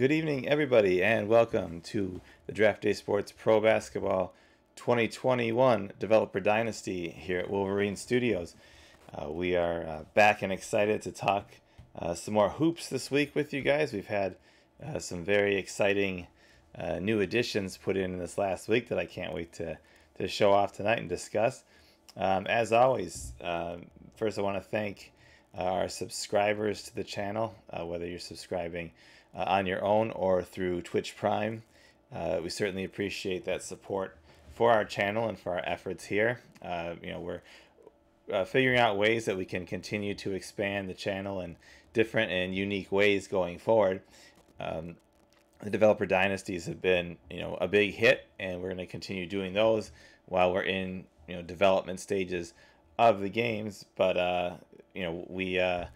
Good evening, everybody, and welcome to the Draft Day Sports Pro Basketball 2021 Developer Dynasty here at Wolverine Studios. Uh, we are uh, back and excited to talk uh, some more hoops this week with you guys. We've had uh, some very exciting uh, new additions put in this last week that I can't wait to, to show off tonight and discuss. Um, as always, um, first I want to thank our subscribers to the channel, uh, whether you're subscribing uh, on your own or through Twitch Prime. Uh, we certainly appreciate that support for our channel and for our efforts here. Uh, you know, we're uh, figuring out ways that we can continue to expand the channel in different and unique ways going forward. Um, the developer dynasties have been, you know, a big hit, and we're going to continue doing those while we're in, you know, development stages of the games. But uh, you know, we uh,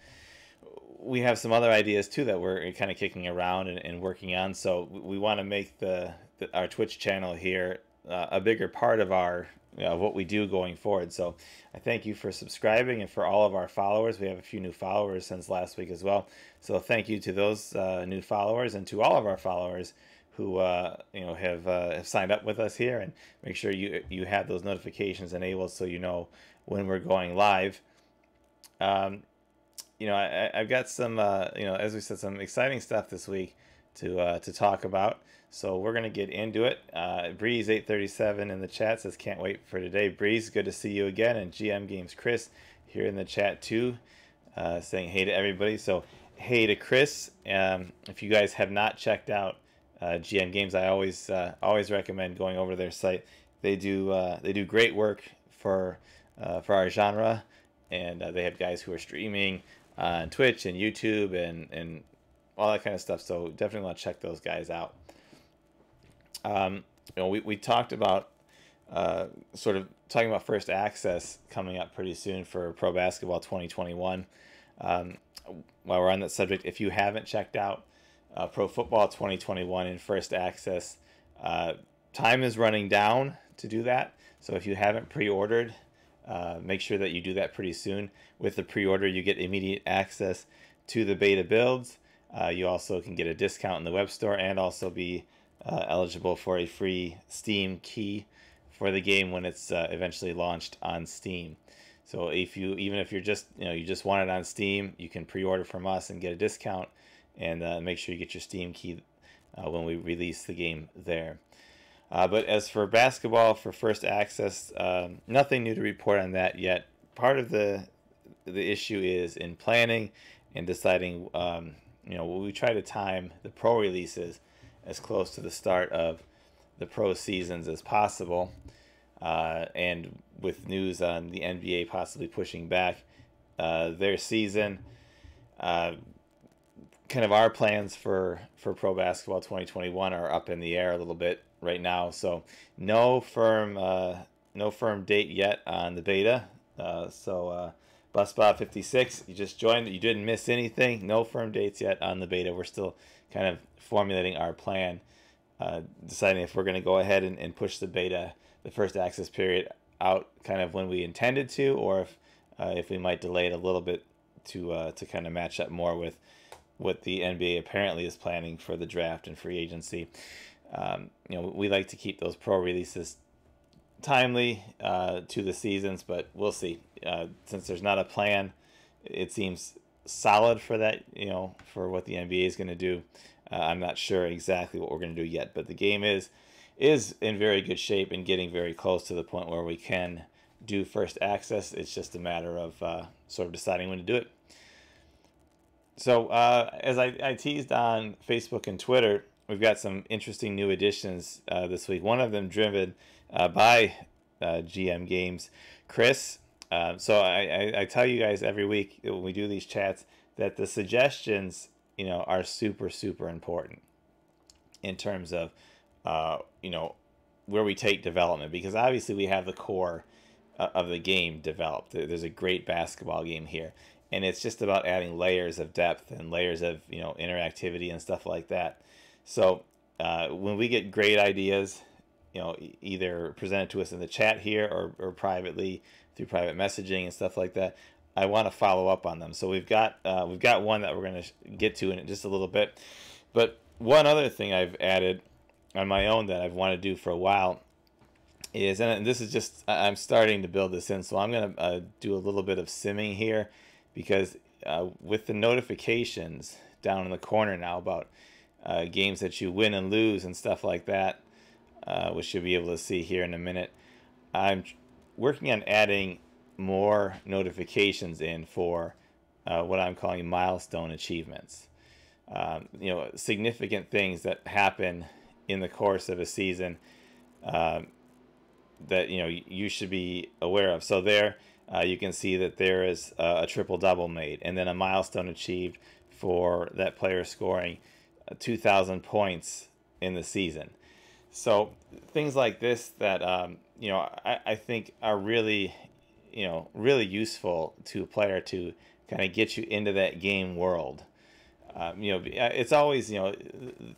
we have some other ideas too that we're kind of kicking around and, and working on. So we want to make the, the, our Twitch channel here uh, a bigger part of our you know, what we do going forward. So I thank you for subscribing and for all of our followers. We have a few new followers since last week as well. So thank you to those uh, new followers and to all of our followers who uh, you know have uh, have signed up with us here. And make sure you you have those notifications enabled so you know when we're going live. Um, you know, I, have got some, uh, you know, as we said, some exciting stuff this week to uh, to talk about. So we're gonna get into it. Uh, Breeze eight thirty seven in the chat says can't wait for today. Breeze, good to see you again. And GM Games Chris here in the chat too, uh, saying hey to everybody. So hey to Chris. Um, if you guys have not checked out uh, GM Games, I always uh, always recommend going over their site. They do uh, they do great work for uh, for our genre, and uh, they have guys who are streaming on Twitch and YouTube and and all that kind of stuff. So definitely want to check those guys out. Um, you know, we, we talked about uh, sort of talking about first access coming up pretty soon for Pro Basketball 2021. Um, while we're on that subject, if you haven't checked out uh, Pro Football 2021 in first access, uh, time is running down to do that. So if you haven't pre-ordered, uh, make sure that you do that pretty soon. With the pre-order, you get immediate access to the beta builds. Uh, you also can get a discount in the web store and also be uh, eligible for a free Steam key for the game when it's uh, eventually launched on Steam. So if you even if you're just you know you just want it on Steam, you can pre-order from us and get a discount, and uh, make sure you get your Steam key uh, when we release the game there. Uh, but as for basketball for first access, um, nothing new to report on that yet. Part of the the issue is in planning and deciding. Um, you know, we try to time the pro releases as close to the start of the pro seasons as possible. Uh, and with news on the NBA possibly pushing back uh, their season, uh, kind of our plans for for pro basketball 2021 are up in the air a little bit right now. So no firm uh, no firm date yet on the beta. Uh, so uh, BusBob 56, you just joined. You didn't miss anything. No firm dates yet on the beta. We're still kind of formulating our plan, uh, deciding if we're going to go ahead and, and push the beta, the first access period, out kind of when we intended to, or if uh, if we might delay it a little bit to uh, to kind of match up more with what the NBA apparently is planning for the draft and free agency. Um, you know, we like to keep those pro releases timely uh, to the seasons, but we'll see. Uh, since there's not a plan, it seems solid for that. You know, for what the NBA is going to do. Uh, I'm not sure exactly what we're going to do yet, but the game is is in very good shape and getting very close to the point where we can do first access. It's just a matter of uh, sort of deciding when to do it. So uh, as I, I teased on Facebook and Twitter, we've got some interesting new additions uh, this week. One of them driven uh, by uh, GM Games, Chris. Uh, so I, I, I, tell you guys every week when we do these chats that the suggestions, you know, are super super important in terms of, uh, you know, where we take development because obviously we have the core uh, of the game developed. There's a great basketball game here, and it's just about adding layers of depth and layers of you know interactivity and stuff like that. So uh, when we get great ideas, you know, either presented to us in the chat here or, or privately through private messaging and stuff like that, I want to follow up on them. So we've got uh, we've got one that we're going to get to in just a little bit, but one other thing I've added on my own that I've wanted to do for a while is, and this is just, I'm starting to build this in, so I'm going to uh, do a little bit of simming here because uh, with the notifications down in the corner now about uh, games that you win and lose and stuff like that, uh, which you'll be able to see here in a minute, I'm working on adding more notifications in for uh, what I'm calling milestone achievements. Um, you know, significant things that happen in the course of a season um, that you know you should be aware of. So there, uh, you can see that there is a, a triple double made, and then a milestone achieved for that player scoring 2,000 points in the season. So things like this that um, you know I, I think are really you know really useful to a player to kind of get you into that game world. Um, you know, uh, it's always you know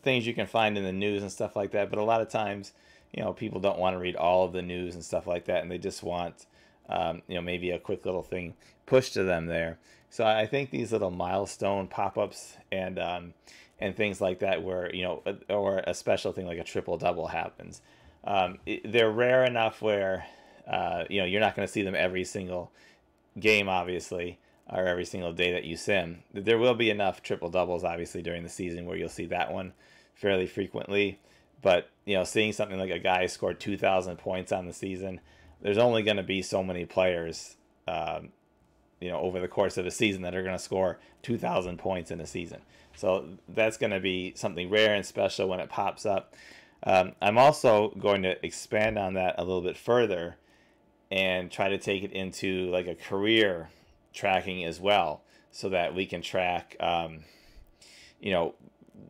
things you can find in the news and stuff like that, but a lot of times you know people don't want to read all of the news and stuff like that, and they just want um, you know maybe a quick little thing pushed to them there. So I think these little milestone pop-ups and um, and things like that, where you know, or a special thing like a triple double happens, um, they're rare enough where uh, you know you're not going to see them every single game, obviously, or every single day that you sim. There will be enough triple doubles, obviously, during the season where you'll see that one fairly frequently. But you know, seeing something like a guy scored 2,000 points on the season, there's only going to be so many players, um, you know, over the course of a season that are going to score 2,000 points in a season. So that's going to be something rare and special when it pops up. Um, I'm also going to expand on that a little bit further and try to take it into like a career tracking as well so that we can track, um, you know,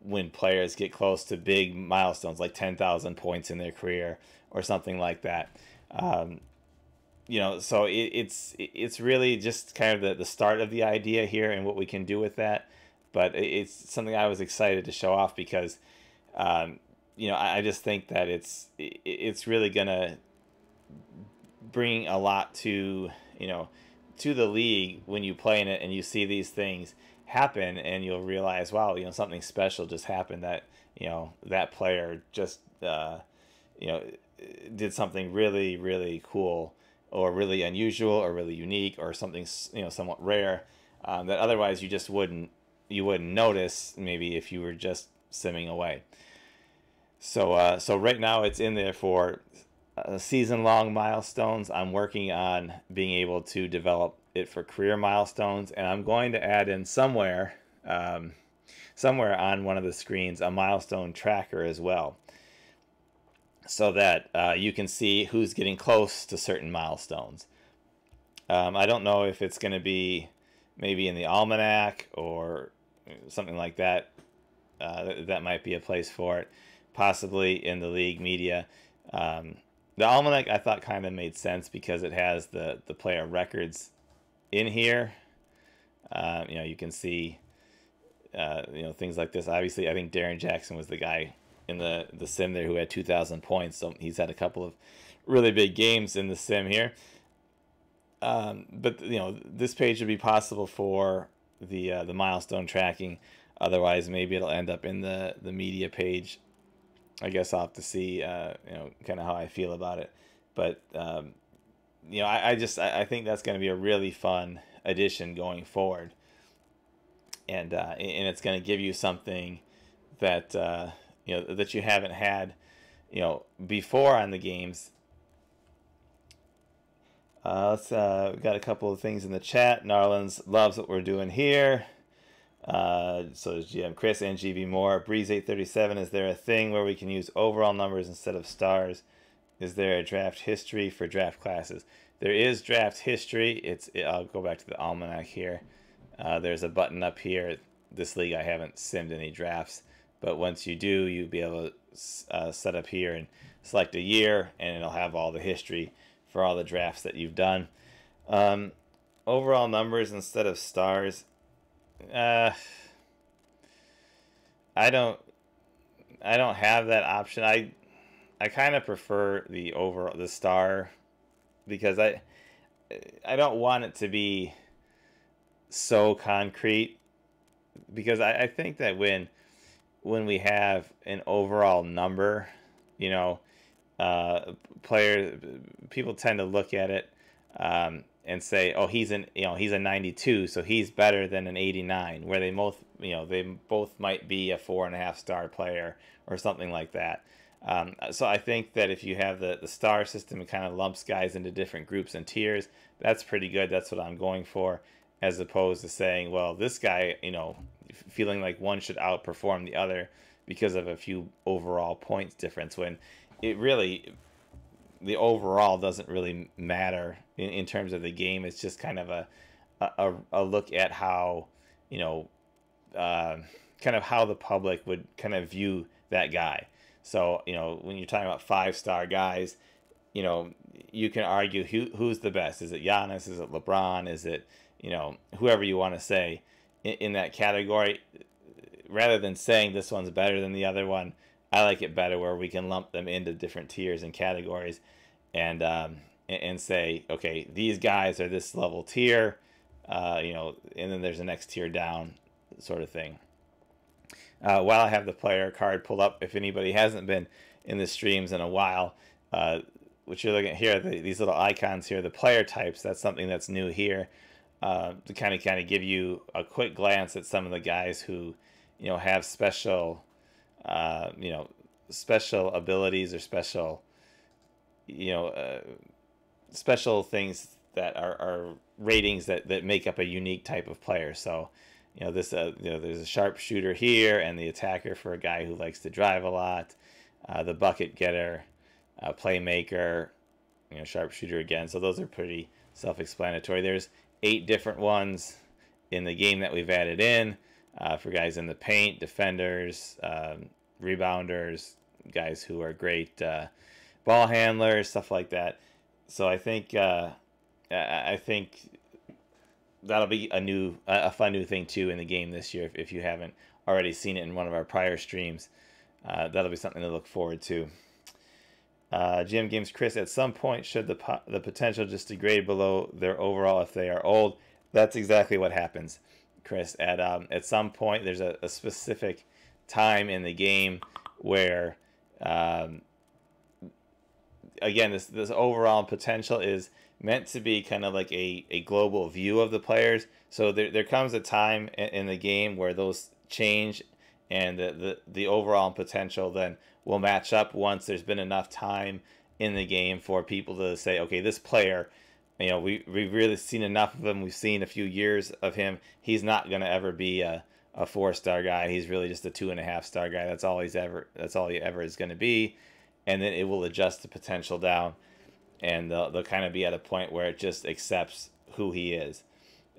when players get close to big milestones like 10,000 points in their career or something like that. Um, you know, so it, it's it's really just kind of the, the start of the idea here and what we can do with that. But it's something I was excited to show off because, um, you know, I, I just think that it's it's really gonna bring a lot to you know to the league when you play in it and you see these things happen and you'll realize wow you know something special just happened that you know that player just uh, you know did something really really cool or really unusual or really unique or something you know somewhat rare um, that otherwise you just wouldn't you wouldn't notice maybe if you were just simming away so uh, so right now it's in there for uh, season long milestones. I'm working on being able to develop it for career milestones, and I'm going to add in somewhere, um, somewhere on one of the screens, a milestone tracker as well, so that uh, you can see who's getting close to certain milestones. Um, I don't know if it's going to be maybe in the almanac or something like that. Uh, that might be a place for it, possibly in the league media. Um, the almanac I thought kind of made sense because it has the the player records in here. Uh, you know, you can see uh, you know things like this. Obviously, I think Darren Jackson was the guy in the the sim there who had 2,000 points. So he's had a couple of really big games in the sim here. Um, but you know, this page would be possible for the uh, the milestone tracking. Otherwise, maybe it'll end up in the the media page I guess I'll have to see, uh, you know, kind of how I feel about it. But um, you know, I, I just I, I think that's going to be a really fun addition going forward, and uh, and it's going to give you something that uh, you know that you haven't had, you know, before on the games. Uh, let's uh, got a couple of things in the chat. narlins loves what we're doing here. Uh, so GM Chris and gb Moore. Breeze 837, is there a thing where we can use overall numbers instead of stars? Is there a draft history for draft classes? There is draft history. It's it, I'll go back to the almanac here. Uh, there's a button up here. This league I haven't simmed any drafts, but once you do, you'll be able to uh, set up here and select a year, and it'll have all the history for all the drafts that you've done. Um, overall numbers instead of stars. Uh, I don't. I don't have that option. I I kind of prefer the over the star because I I don't want it to be so concrete because I, I think that when when we have an overall number, you know, uh, players people tend to look at it um, and say, oh, he's an you know he's a 92, so he's better than an 89, where they both you know they both might be a four and a half star player or something like that. Um, so I think that if you have the, the star system, it kind of lumps guys into different groups and tiers. That's pretty good. That's what I'm going for, as opposed to saying, well, this guy, you know, feeling like one should outperform the other because of a few overall points difference. When it really, the overall doesn't really matter in, in terms of the game. It's just kind of a a, a look at how you know, uh, kind of how the public would kind of view that guy. So, you know, when you're talking about five star guys, you know, you can argue who who's the best. Is it Giannis? Is it LeBron? Is it, you know, whoever you want to say in, that category? Rather than saying this one's better than the other one, I like it better where we can lump them into different tiers and categories and um, and say, okay, these guys are this level tier, uh, you know, and then there's a next tier down sort of thing. Uh, while I have the player card pulled up, if anybody hasn't been in the streams in a while, uh, what you're looking at here, the, these little icons here, the player types, that's something that's new here. Uh, to kind of kind of give you a quick glance at some of the guys who, you know, have special, uh, you know, special abilities or special, you know, uh, special things that are, are ratings that, that make up a unique type of player. So, you know this uh, you know there's a sharpshooter here and the attacker for a guy who likes to drive a lot uh, the bucket getter uh, playmaker you know sharpshooter again so those are pretty self-explanatory there's eight different ones in the game that we've added in uh, for guys in the paint defenders um, rebounders guys who are great uh, ball handlers stuff like that. So i think uh, i think that'll be a new a fun new thing too in the game this year if, if you haven't already seen it in one of our prior streams. Uh, that'll be something to look forward to uh, GM Games Chris at some point should the po- the potential just degrade below their overall if they are old that's exactly what happens Chris at um, at some point there's a, a specific time in the game where um, again this this overall potential is meant to be kind of like a, a global view of the players. So there, there comes a time in, in the game where those change and the, the, the overall potential then will match up once there's been enough time in the game for people to say, okay, this player, you know, we, we've really seen enough of him. We've seen a few years of him. He's not going to ever be a, a four star guy. He's really just a two and a half star guy. That's all he's ever, that's all he ever is going to be. And then it will adjust the potential down and they'll, they'll kind of be at a point where it just accepts who he is.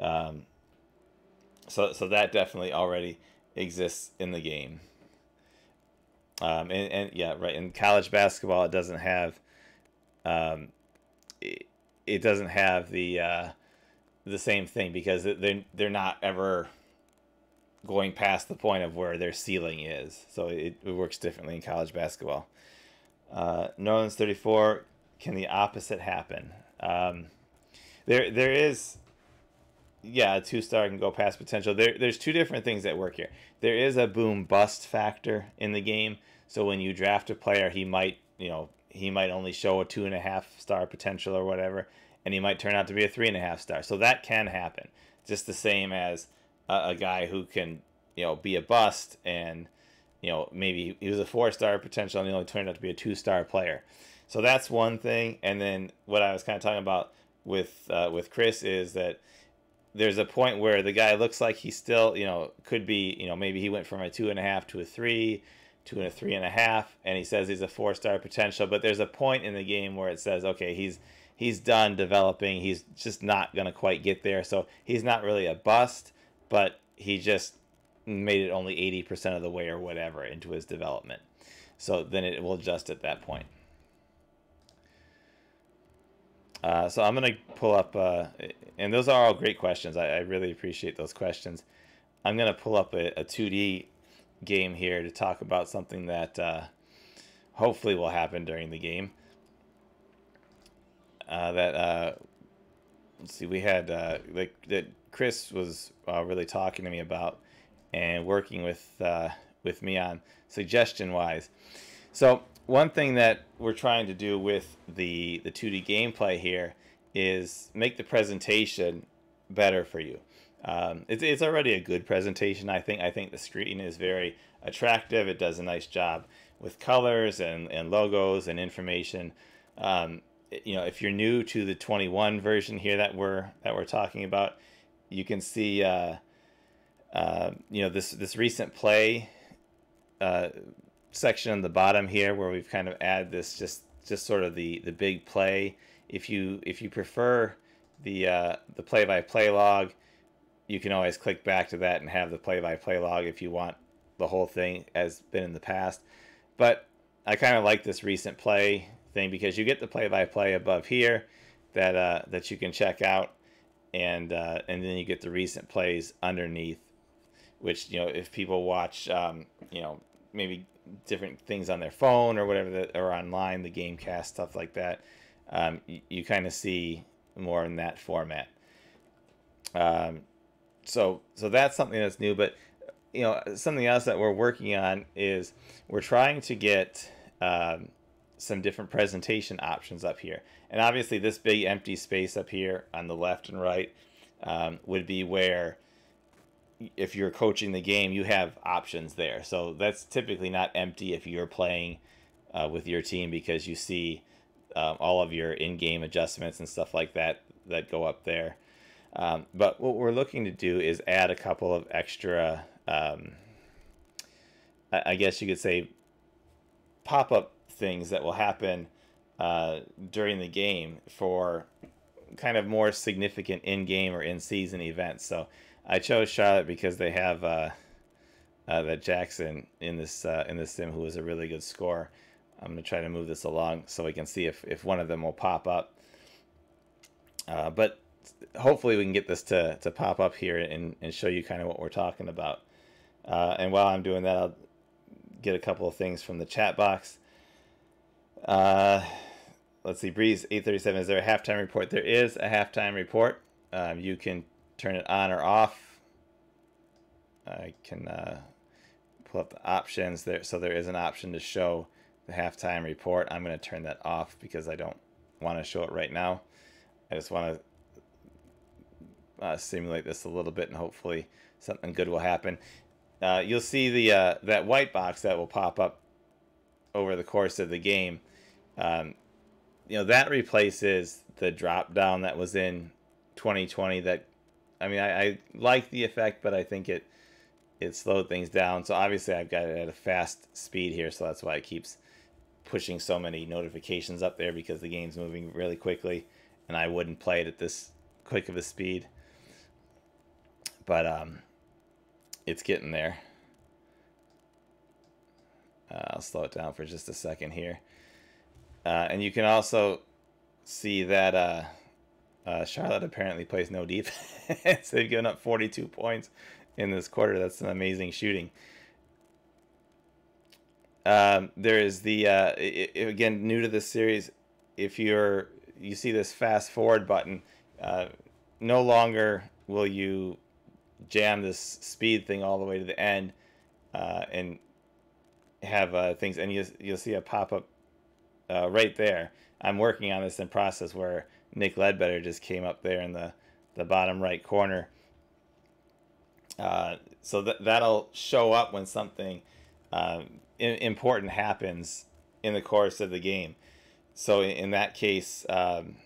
Um, so, so that definitely already exists in the game. Um, and, and yeah, right. In college basketball, it doesn't have, um, it, it doesn't have the, uh, the same thing because they're, they're not ever going past the point of where their ceiling is. So it, it works differently in college basketball. Uh, Norland's 34 can the opposite happen? Um, there, there is, yeah, a two star can go past potential. There, there's two different things that work here. There is a boom bust factor in the game. So when you draft a player, he might, you know, he might only show a two and a half star potential or whatever, and he might turn out to be a three and a half star. So that can happen. Just the same as a, a guy who can, you know, be a bust and, you know, maybe he was a four star potential and he only turned out to be a two star player. So that's one thing. And then what I was kind of talking about with uh, with Chris is that there's a point where the guy looks like he still, you know, could be, you know, maybe he went from a two and a half to a three, to a three and a half, and he says he's a four star potential. But there's a point in the game where it says, okay, he's he's done developing. He's just not gonna quite get there. So he's not really a bust, but he just made it only 80% of the way or whatever into his development. So then it will adjust at that point. Uh, so I'm going to pull up, uh, and those are all great questions. I, I really appreciate those questions. I'm going to pull up a, a, 2D game here to talk about something that uh, hopefully will happen during the game. Uh, that uh, let's see, we had like that Chris was really talking to me about and working with with me on suggestion wise. So one thing that we're trying to do with the the 2D gameplay here is make the presentation better for you. Um, it's, it's already a good presentation. I think I think the screen is very attractive. It does a nice job with colors and, and logos and information. Um, you know, if you're new to the 21 version here that we're that we're talking about, you can see uh, uh, you know this this recent play uh, section on the bottom here where we've kind of add this just just sort of the the big play. If you if you prefer the uh, the play by play log, you can always click back to that and have the play by play log if you want the whole thing as been in the past. But I kind of like this recent play thing because you get the play-by-play above here that uh, that you can check out, and uh, and then you get the recent plays underneath, which you know if people watch um, you know maybe different things on their phone or whatever that or online the game cast stuff like that, um, you, you kind of see more in that format. Um, so so that's something that's new, but you know something else that we're working on is we're trying to get um, some different presentation options up here. And obviously this big empty space up here on the left and right um, would be where if you're coaching the game, you have options there. So that's typically not empty if you're playing uh, with your team because you see um, all of your in-game adjustments and stuff like that that go up there. Um, but what we're looking to do is add a couple of extra, um, I, I guess you could say, pop-up things that will happen uh, during the game for kind of more significant in-game or in-season events. So I chose Charlotte because they have uh, uh, that Jackson in this uh, in this sim who is a really good scorer. I'm gonna try to move this along so we can see if, if one of them will pop up. Uh, but hopefully we can get this to, to pop up here and, and show you kind of what we're talking about. Uh, and while I'm doing that, I'll get a couple of things from the chat box. Uh, let's see, Breeze 837. Is there a halftime report? There is a halftime report. Um, you can turn it on or off. I can uh, pull up the options there. So there is an option to show the halftime report. I'm going to turn that off because I don't want to show it right now. I just want to uh, simulate this a little bit and hopefully something good will happen. Uh, you'll see the uh, that white box that will pop up over the course of the game. Um, you know that replaces the drop down that was in 2020. That I mean, I, I like the effect, but I think it it slowed things down. So obviously, I've got it at a fast speed here, so that's why it keeps pushing so many notifications up there because the game's moving really quickly, and I wouldn't play it at this quick of a speed. But um, it's getting there. Uh, I'll slow it down for just a second here. Uh, and you can also see that uh, uh, Charlotte apparently plays no defense. They've given up 42 points in this quarter. That's an amazing shooting. Um, there is the uh, it, it, again new to this series. If you're you see this fast forward button, uh, no longer will you jam this speed thing all the way to the end uh, and have uh, things, and you, you'll see a pop up uh, right there. I'm working on this in process where Nick Ledbetter just came up there in the, the bottom right corner. Uh, so that that'll show up when something um, important happens in the course of the game. So in, that case, um,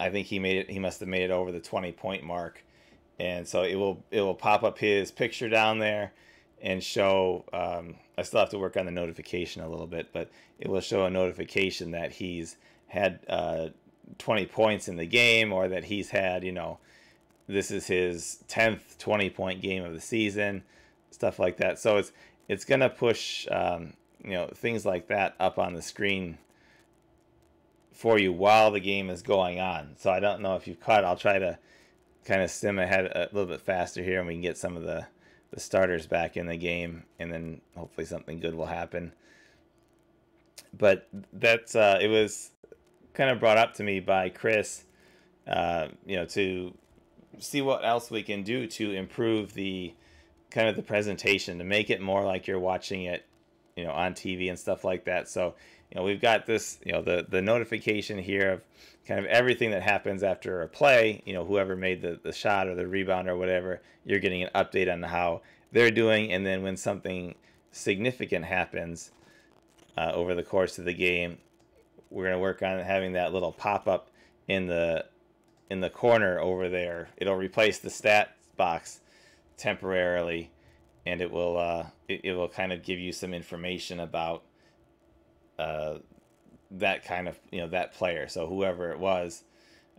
I think he made it. He must have made it over the 20 point mark, and so it will it will pop up his picture down there and show. Um, I still have to work on the notification a little bit, but it will show a notification that he's had uh, 20 points in the game or that he's had, you know, this is his 10th 20 point game of the season, stuff like that. So it's it's going to push, um, you know, things like that up on the screen for you while the game is going on. So I don't know if you've caught. I'll try to kind of stim ahead a little bit faster here, and we can get some of the the starters back in the game, and then hopefully something good will happen. But that's uh, it was kind of brought up to me by Chris, uh, you know, to see what else we can do to improve the kind of the presentation to make it more like you're watching it, you know, on TV and stuff like that. So, you know, we've got this, you know, the the notification here of kind of everything that happens after a play. You know, whoever made the the shot or the rebound or whatever, you're getting an update on how they're doing, and then when something significant happens uh, over the course of the game, we're going to work on having that little pop up in the in the corner over there. It'll replace the stat box temporarily, and it will uh, it, it will kind of give you some information about uh, that kind of you know that player. So whoever it was,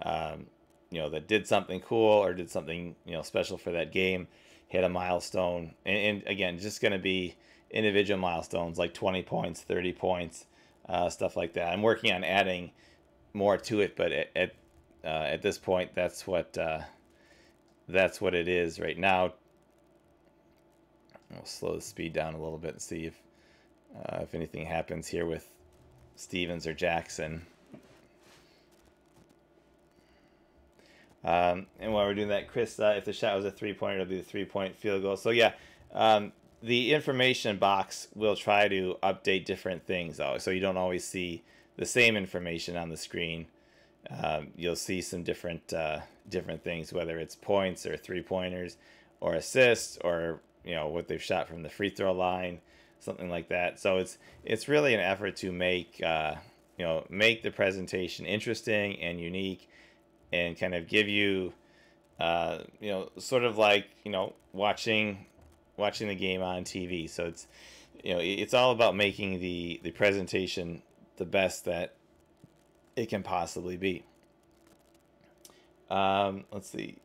um, you know, that did something cool or did something you know special for that game, hit a milestone, and, and again, just going to be individual milestones like 20 points, 30 points, uh, stuff like that. I'm working on adding more to it, but at at, uh, at this point, that's what uh, that's what it is right now. I'll slow the speed down a little bit and see if uh, if anything happens here with Stevens or Jackson. Um, and while we're doing that, Chris, uh, if the shot was a three pointer, it'll be the three point field goal. So yeah, um, the information box will try to update different things though, so you don't always see the same information on the screen. Um, you'll see some different uh, different things, whether it's points or three pointers, or assists, or you know what they've shot from the free throw line, something like that. So it's it's really an effort to make uh, you know make the presentation interesting and unique, and kind of give you uh, you know sort of like you know watching watching the game on TV. So it's you know it's all about making the the presentation the best that it can possibly be. Um, let's see.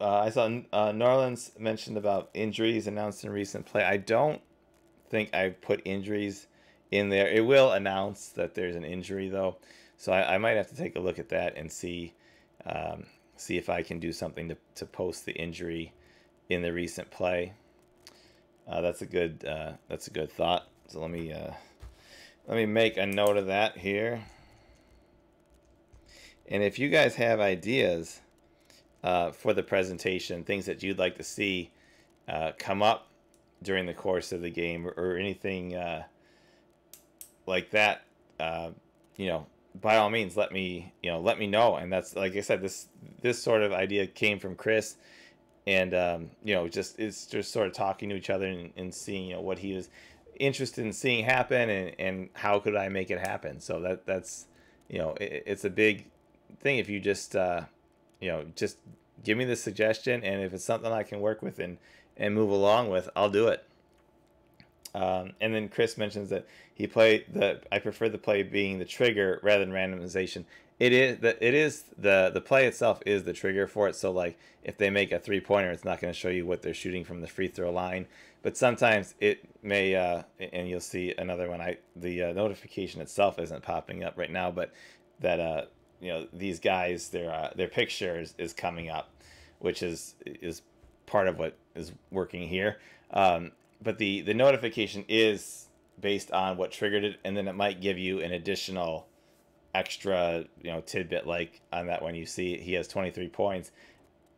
Uh, I saw uh, Norlands mentioned about injuries announced in recent play. I don't think I put injuries in there. It will announce that there's an injury though, so I, I might have to take a look at that and see um, see if I can do something to, to post the injury in the recent play. Uh, that's a good uh, that's a good thought. So let me uh, let me make a note of that here. And if you guys have ideas uh, for the presentation, things that you'd like to see uh, come up during the course of the game, or, or anything uh, like that, you know, by all means, let me you know let me know. And that's like I said, this this sort of idea came from Chris and um, you know just it's just sort of talking to each other and, and seeing you know what he was interested in seeing happen and, and how could I make it happen? So that that's you know it, it's a big thing if you just uh, you know just give me the suggestion and if it's something I can work with and and move along with I'll do it. Um, and then Chris mentions that he played the I prefer the play being the trigger rather than randomization it is the it is the the play itself is the trigger for it. So like if they make a three pointer, it's not going to show you what they're shooting from the free throw line. But sometimes it may, uh, and you'll see another one. I the uh, notification itself isn't popping up right now, but that uh, you know these guys their uh, their picture is, is coming up, which is is part of what is working here. Um, but the the notification is based on what triggered it, and then it might give you an additional extra, you know, tidbit like on that one you see he has 23 points,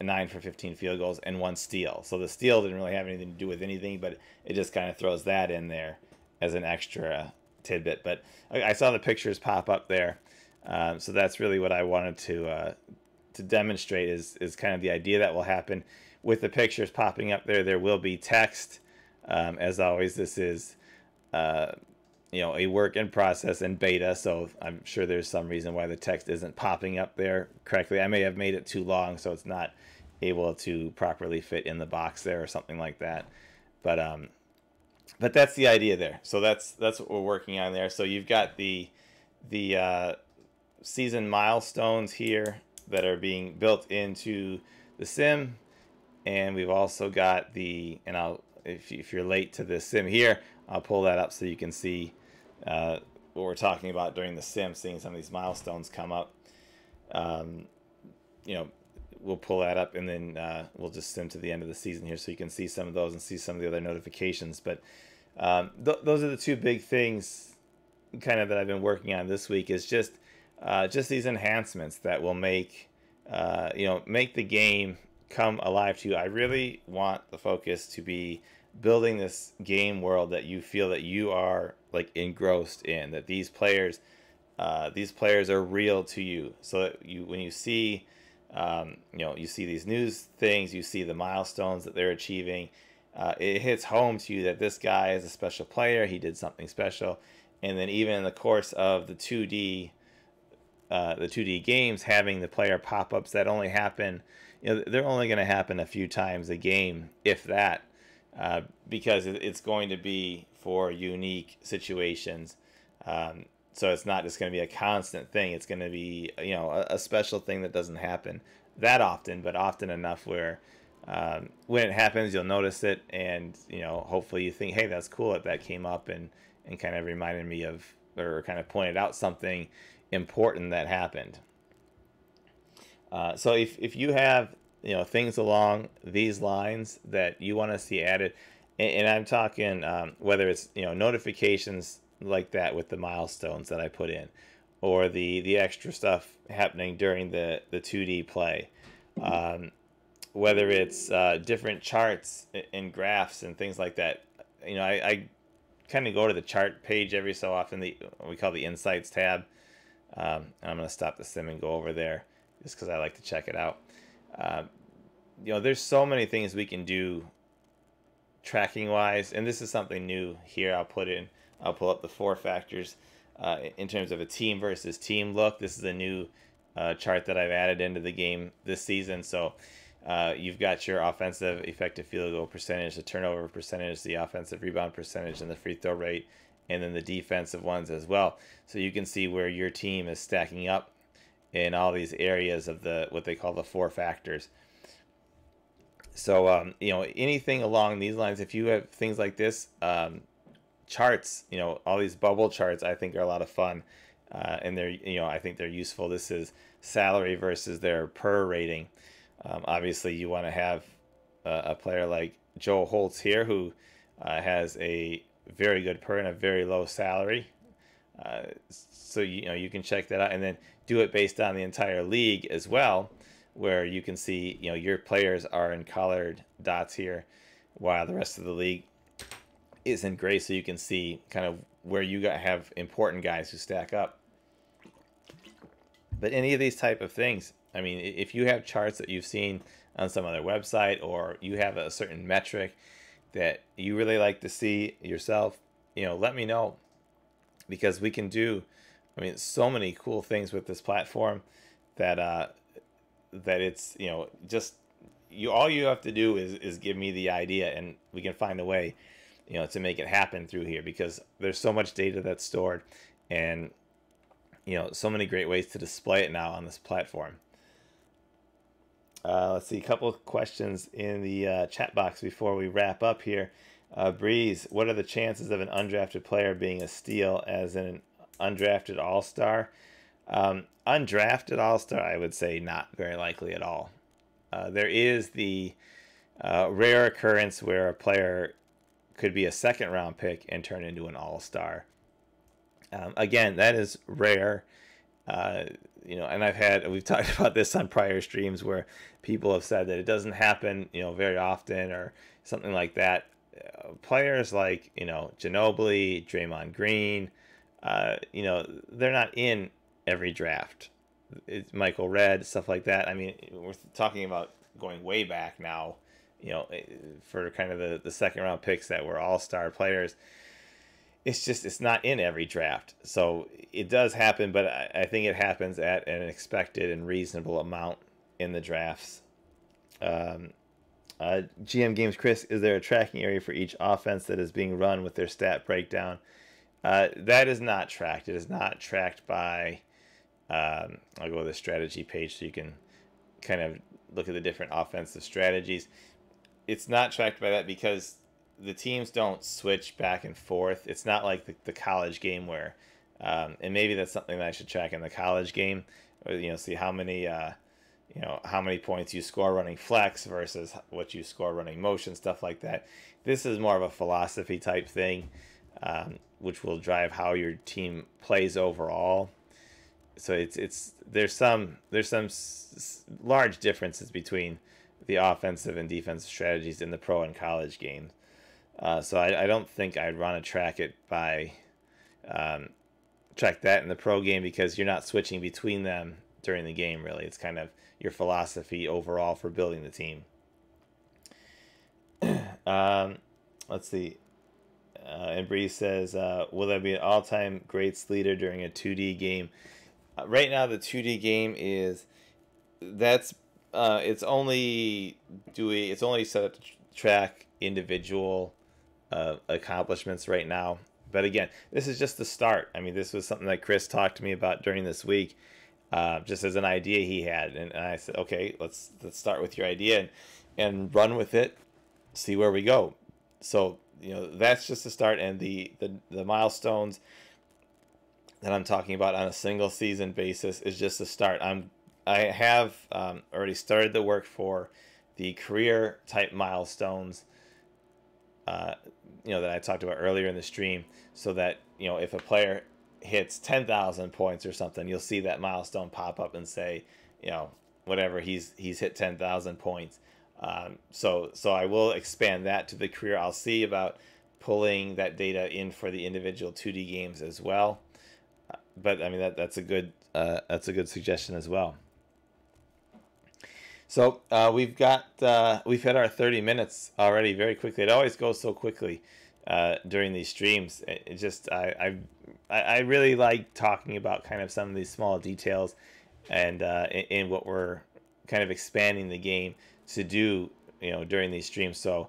9 for 15 field goals and one steal. So the steal didn't really have anything to do with anything, but it just kind of throws that in there as an extra tidbit. But I saw the pictures pop up there. Um, so that's really what I wanted to uh, to demonstrate is is kind of the idea that will happen with the pictures popping up there. There will be text. Um, as always, this is uh, you know a work in process in beta so i'm sure there's some reason why the text isn't popping up there correctly. I may have made it too long so it's not able to properly fit in the box there or something like that. But um but that's the idea there. So that's that's what we're working on there. So you've got the the uh, season milestones here that are being built into the sim. And we've also got the and i'll if, if you're late to the sim here i'll pull that up so you can see uh, what we're talking about during the sim, seeing some of these milestones come up. Um, you know, we'll pull that up and then uh, we'll just sim to the end of the season here so you can see some of those and see some of the other notifications. But um, th those are the two big things kind of that I've been working on this week is just uh, just these enhancements that will make uh, you know make the game come alive to you. I really want the focus to be building this game world that you feel that you are like engrossed in. That these players, uh, these players are real to you. So that you when you see, um, you know, you see these news things, you see the milestones that they're achieving. Uh, it hits home to you that this guy is a special player. He did something special, and then even in the course of the 2D, uh, the 2D games, having the player pop-ups that only happen, you know, they're only going to happen a few times a game, if that uh, because it's going to be for unique situations. Um, so it's not just going to be a constant thing. It's going to be you know a, a, special thing that doesn't happen that often, but often enough where um, when it happens, you'll notice it, and you know hopefully you think, hey, that's cool that that came up and and kind of reminded me of or kind of pointed out something important that happened. Uh, so if, if you have you know things along these lines that you want to see added and, and i'm talking um, whether it's you know notifications like that with the milestones that i put in or the the extra stuff happening during the the 2d play. Um, whether it's uh, different charts and graphs and things like that you know i, I kind of go to the chart page every so often the we call the insights tab. Um, i'm going to stop the sim and go over there just because i like to check it out. Uh, you know, there's so many things we can do tracking wise, and this is something new here. I'll put in, I'll pull up the four factors uh, in terms of a team versus team look. This is a new uh, chart that I've added into the game this season. So uh, you've got your offensive effective field goal percentage, the turnover percentage, the offensive rebound percentage, and the free throw rate, and then the defensive ones as well. So you can see where your team is stacking up in all these areas of the what they call the four factors. So um, you know anything along these lines, if you have things like this, um, charts, you know all these bubble charts, I think are a lot of fun, uh, and they're you know I think they're useful. This is salary versus their per rating. Um, obviously, you want to have a, player like Joe Holtz here who uh, has a very good per and a very low salary. Uh, so you know you can check that out and then do it based on the entire league as well, where you can see you know your players are in colored dots here, while the rest of the league is in gray. So you can see kind of where you got have important guys who stack up. But any of these type of things, I mean, if you have charts that you've seen on some other website or you have a certain metric that you really like to see yourself, you know, let me know because we can do I mean so many cool things with this platform that uh that it's, you know, just you all you have to do is is give me the idea and we can find a way, you know, to make it happen through here because there's so much data that's stored and you know, so many great ways to display it now on this platform. Uh, let's see, a couple of questions in the uh, chat box before we wrap up here. Uh, Breeze, what are the chances of an undrafted player being a steal as an undrafted All Star? Um, undrafted All Star, I would say not very likely at all. Uh, there is the uh, rare occurrence where a player could be a second round pick and turn into an All Star. Um, again, that is rare. Uh, you know, and I've had we've talked about this on prior streams where people have said that it doesn't happen, you know, very often or something like that players like you know Ginobili, Draymond Green, uh, you know they're not in every draft. It's Michael Redd, stuff like that. I mean, we're talking about going way back now. You know, eh, for kind of the, the second round picks that were all star players. It's just it's not in every draft, so it does happen, but I, I think it happens at an expected and reasonable amount in the drafts. Um, uh, GM Games Chris, is there a tracking area for each offense that is being run with their stat breakdown? Uh, that is not tracked. It is not tracked by. Um, I'll go to the strategy page so you can kind of look at the different offensive strategies. It's not tracked by that because the teams don't switch back and forth. It's not like the, the college game where, um, and maybe that's something that I should track in the college game, or you know, see how many uh, you know how many points you score running flex versus what you score running motion stuff like that this is more of a philosophy type thing um, which will drive how your team plays overall so it's it's there's some there's some s- large differences between the offensive and defensive strategies in the pro and college games. Uh, so I, I, don't think I'd want to track it by um, track that in the pro game because you're not switching between them during the game. Really, it's kind of your philosophy overall for building the team. um, let's see. Uh, and Bree says, uh, "Will there be an all-time greats leader during a 2D game?" Uh, right now, the 2D game is that's uh, it's only do doing it's only set up to track individual uh, accomplishments right now. But again, this is just the start. I mean, this was something that Chris talked to me about during this week, uh, just as an idea he had, and, and I said, okay, let's let's start with your idea and and run with it, see where we go. So you know that's just the start, and the the the milestones that I'm talking about on a single season basis is just the start. I'm I have um, already started the work for the career type milestones. Uh, you know that I talked about earlier in the stream, so that you know if a player hits ten thousand points or something, you'll see that milestone pop up and say, you know, whatever he's he's hit ten thousand points. Um, so so I will expand that to the career. I'll see about pulling that data in for the individual 2D games as well. But I mean that that's a good uh, that's a good suggestion as well. So uh, we've got uh, we've hit our 30 minutes already very quickly. It always goes so quickly uh, during these streams. It, it just I, I I really like talking about kind of some of these small details and uh, in, in, what we're kind of expanding the game to do you know during these streams. So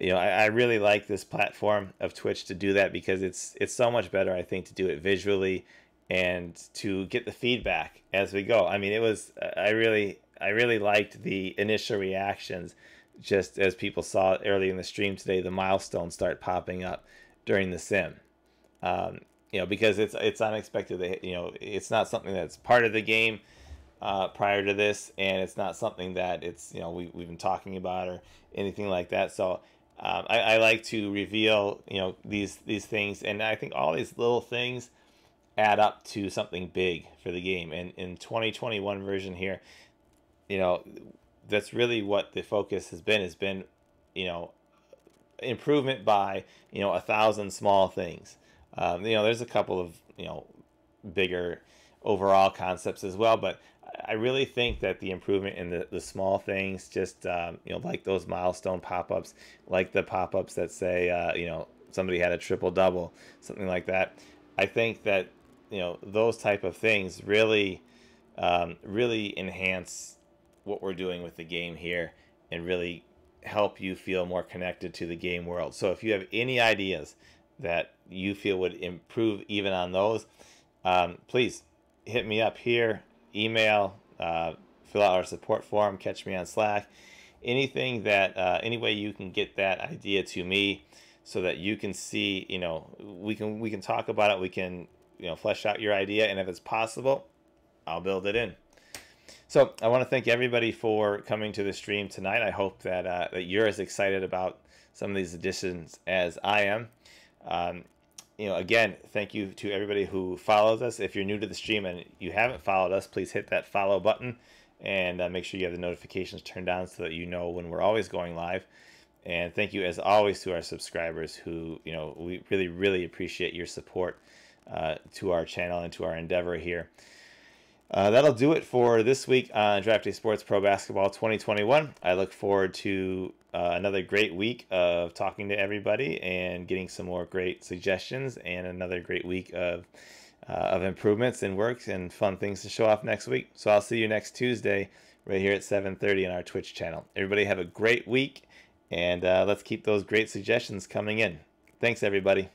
you know I, I really like this platform of Twitch to do that because it's it's so much better I think to do it visually and to get the feedback as we go. I mean it was I really I really liked the initial reactions. Just as people saw early in the stream today, the milestones start popping up during the sim. Um, you know, because it's it's unexpected. You know, it's not something that's part of the game uh, prior to this, and it's not something that it's you know we we've been talking about or anything like that. So um, I, I like to reveal you know these these things, and I think all these little things add up to something big for the game. And in 2021 version here, you know, that's really what the focus has been. Has been, you know, improvement by you know a thousand small things. Um, you know, there's a couple of you know bigger overall concepts as well, but I really think that the improvement in the, the small things, just um, you know, like those milestone pop-ups, like the pop-ups that say, uh, you know, somebody had a triple double, something like that. I think that you know those type of things really, um, really enhance what we're doing with the game here and really help you feel more connected to the game world. So if you have any ideas that you feel would improve even on those, um, please hit me up here, email, uh, fill out our support form, catch me on Slack. Anything that, uh, any way you can get that idea to me so that you can see, you know, we can, we can talk about it. We can, you know, flesh out your idea. And if it's possible, I'll build it in. So I want to thank everybody for coming to the stream tonight. I hope that uh, that you're as excited about some of these additions as I am. Um, you know, again, thank you to everybody who follows us. If you're new to the stream and you haven't followed us, please hit that follow button and uh, make sure you have the notifications turned on so that you know when we're always going live. And thank you, as always, to our subscribers who, you know, we really, really appreciate your support uh, to our channel and to our endeavor here. Uh, that'll do it for this week on Draft Day Sports Pro Basketball 2021. I look forward to uh, another great week of talking to everybody and getting some more great suggestions and another great week of uh, of improvements and works and fun things to show off next week. So I'll see you next Tuesday right here at 7:30 on our Twitch channel. Everybody have a great week and uh, let's keep those great suggestions coming in. Thanks everybody.